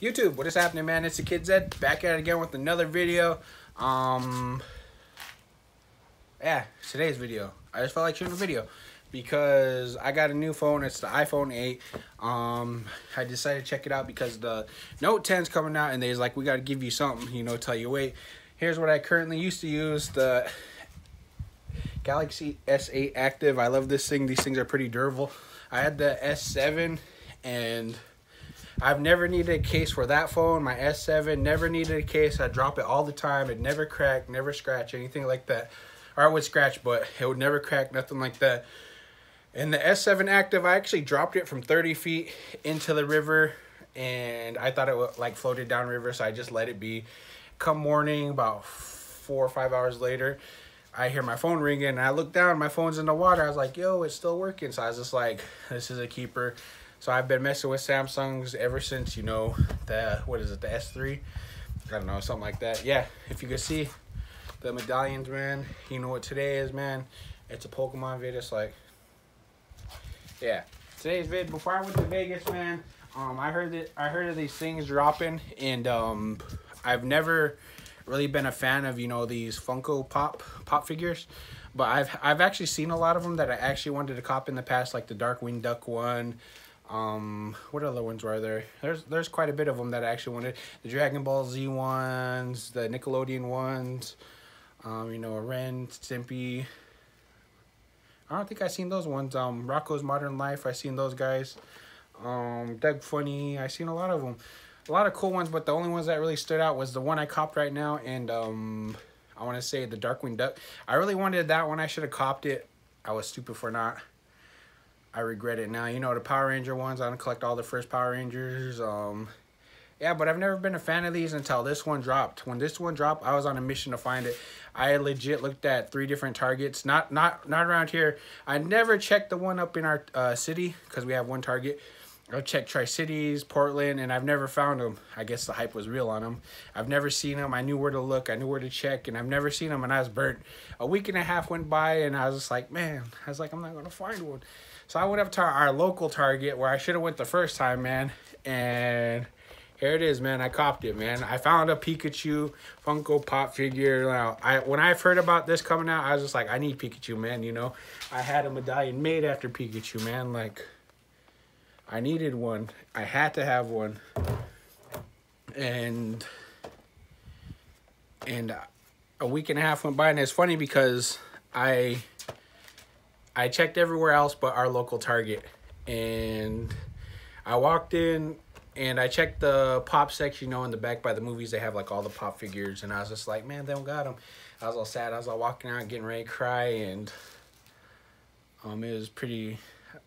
YouTube, what is happening, man? It's the Kid Zed back at it again with another video. Um, yeah, today's video. I just felt like shooting a video because I got a new phone. It's the iPhone 8. Um, I decided to check it out because the Note 10's coming out, and they're like, we got to give you something, you know, tell you wait. Here's what I currently used to use the Galaxy S8 Active. I love this thing. These things are pretty durable. I had the S7 and I've never needed a case for that phone. My S7 never needed a case. I drop it all the time. It never cracked, never scratch, anything like that. Or I would scratch, but it would never crack, nothing like that. And the S7 Active, I actually dropped it from 30 feet into the river and I thought it would like floated down river, so I just let it be. Come morning, about four or five hours later, I hear my phone ringing and I look down, my phone's in the water. I was like, yo, it's still working. So I was just like, this is a keeper. So I've been messing with Samsungs ever since, you know, the, what is it, the S3? I don't know, something like that. Yeah, if you can see the medallions, man, you know what today is, man. It's a Pokemon vid. It's like, yeah. Today's vid, before I went to Vegas, man, um, I heard that I heard of these things dropping, and um, I've never really been a fan of you know these Funko Pop pop figures, but I've I've actually seen a lot of them that I actually wanted to cop in the past, like the Darkwing Duck one. Um, what other ones were there? There's there's quite a bit of them that I actually wanted. The Dragon Ball Z ones, the Nickelodeon ones. Um, you know, Ren, Stimpy. I don't think I seen those ones. Um, Rocko's Modern Life. I seen those guys. Um, Doug Funnie. I seen a lot of them a lot of cool ones, but the only ones that really stood out was the one I copped right now, and um, I want to say the Darkwing Duck. I really wanted that one. I should have copped it. I was stupid for not. I regret it now. You know, the Power Ranger ones, I don't collect all the first Power Rangers. Um, yeah, but I've never been a fan of these until this one dropped. When this one dropped, I was on a mission to find it. I legit looked at three different targets. Not not not around here. I never checked the one up in our uh, city because we have one target. I checked Tri Cities, Portland, and I've never found them. I guess the hype was real on them. I've never seen them. I knew where to look. I knew where to check, and I've never seen them. And I was burnt. A week and a half went by, and I was just like, man, I was like, I'm not gonna find one. So I went up to our local Target where I should have went the first time, man, and here it is, man. I copped it, man. I found a Pikachu Funko Pop figure. Now, I when I heard about this coming out, I was just like, I need Pikachu, man. You know, I had a medallion made after Pikachu, man. Like I needed one. I had to have one. And and a week and a half went by and it's funny because I I checked everywhere else but our local Target and I walked in and I checked the pop section, you know, in the back by the movies they have like all the pop figures and I was just like, man, they don't got them. I was all sad. I was all walking out getting ready to cry and um it was pretty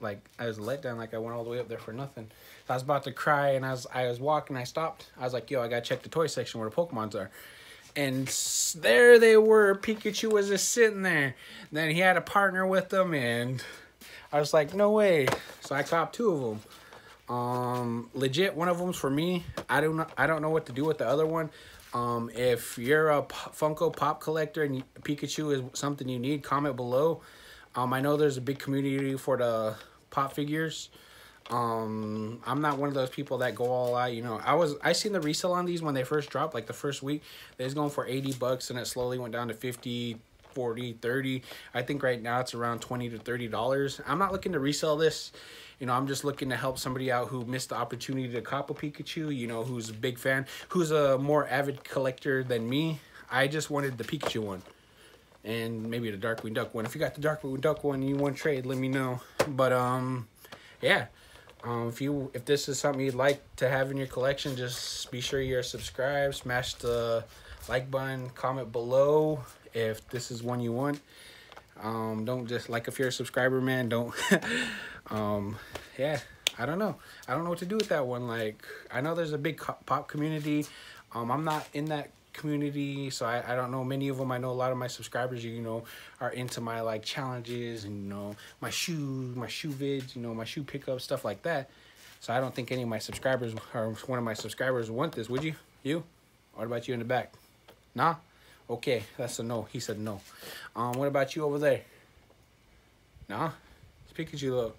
like I was let down like I went all the way up there for nothing. I was about to cry and I was I was walking, I stopped. I was like, yo, I gotta check the toy section where the Pokemons are. And there they were. Pikachu was just sitting there. Then he had a partner with him and I was like, no way. So I copped two of them. Um, legit, one of them's for me. I don't know. I don't know what to do with the other one. Um, if you're a Funko Pop collector and Pikachu is something you need, comment below. Um, I know there's a big community for the pop figures. Um, I'm not one of those people that go all out. You know, I was I seen the resale on these when they first dropped, like the first week. They was going for 80 bucks, and it slowly went down to 50, 40, 30. I think right now it's around 20 to 30 dollars. I'm not looking to resell this. You know, I'm just looking to help somebody out who missed the opportunity to cop a Pikachu. You know, who's a big fan, who's a more avid collector than me. I just wanted the Pikachu one and maybe the Darkwing Duck one. If you got the Darkwing Duck one you want trade, let me know. But um, yeah. Um, if you if this is something you'd like to have in your collection, just be sure you're subscribed, smash the like button, comment below if this is one you want. Um, don't just like if you're a subscriber, man. Don't. um, yeah, I don't know. I don't know what to do with that one. Like I know there's a big pop community. Um, I'm not in that community so I, I don't know. Many of them i know a lot of my subscribers you know are into my like challenges and you know my shoe my shoe vids you know my shoe pickup stuff like that. So i don't think any of my subscribers or one of my subscribers want this would you? You? What about you in the back? Nah? Okay that's a no. He said no. Um what about you over there? Nah? It's pikachu look.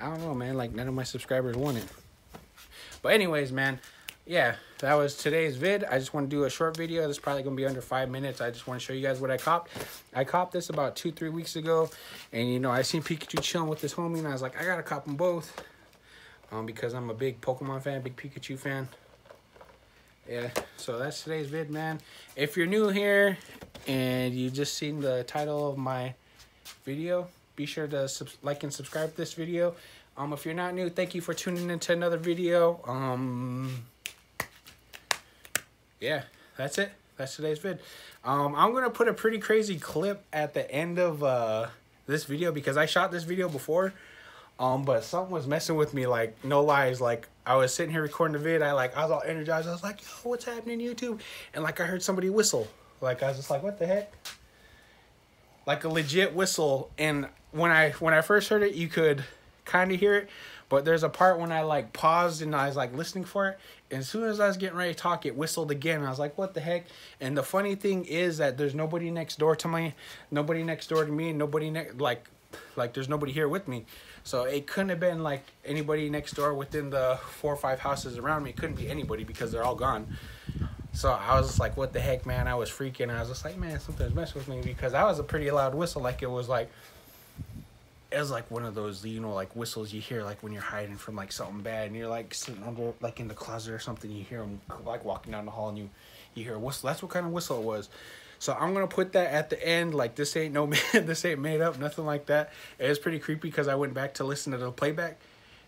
I don't know man. Like none of my subscribers want it. But anyways, man, yeah, that was today's vid. I just want to do a short video. This is probably going to be under five minutes. I just want to show you guys what I copped. I copped this about two, three weeks ago. And, you know, I seen Pikachu chilling with this homie. And I was like, I got to cop them both. Um, because I'm a big Pokemon fan, big Pikachu fan. Yeah, so that's today's vid, man. If you're new here and you just seen the title of my video, be sure to like and subscribe to this video. Um, if you're not new, thank you for tuning into another video. Um, yeah, that's it. That's today's vid. Um, I'm gonna put a pretty crazy clip at the end of uh this video because I shot this video before. Um, but something was messing with me. Like no lies. Like I was sitting here recording the vid. I like I was all energized. I was like, Yo, what's happening YouTube? And like I heard somebody whistle. Like I was just like, what the heck? Like a legit whistle. And when I when I first heard it, you could kind of hear it. But there's a part when I like paused and I was like listening for it. And as soon as I was getting ready to talk, it whistled again. I was like, what the heck? And the funny thing is that there's nobody next door to me, nobody next door to me, nobody next like like there's nobody here with me. So it couldn't have been like anybody next door within the four or five houses around me. It couldn't be anybody because they're all gone. So I was just like, what the heck, man? I was freaking. I was just like, man, something's messing with me because I was a pretty loud whistle. Like it was like it was like one of those you know like whistles you hear like when you're hiding from like something bad and you're like sitting under like in the closet or something you hear them like walking down the hall and you you hear a whistle. That's what kind of whistle it was. So i'm gonna put that at the end like this ain't no man this ain't made up nothing like that. It was pretty creepy because i went back to listen to the playback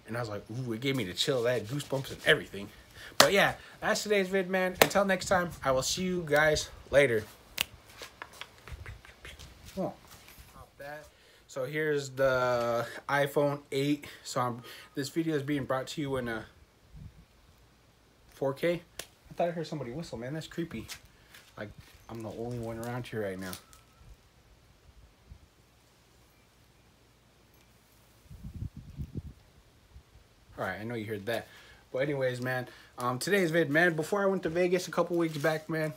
and i was like ooh it gave me the chill that goosebumps and everything. But yeah that's today's vid man. Until next time i will see you guys later oh. that so here's the iPhone 8. So I'm, this video is being brought to you in a 4K. I thought I heard somebody whistle, man. That's creepy. Like, I'm the only one around here right now. Alright, I know you heard that. But anyways, man, um, today's vid, man, before I went to Vegas a couple weeks back, man,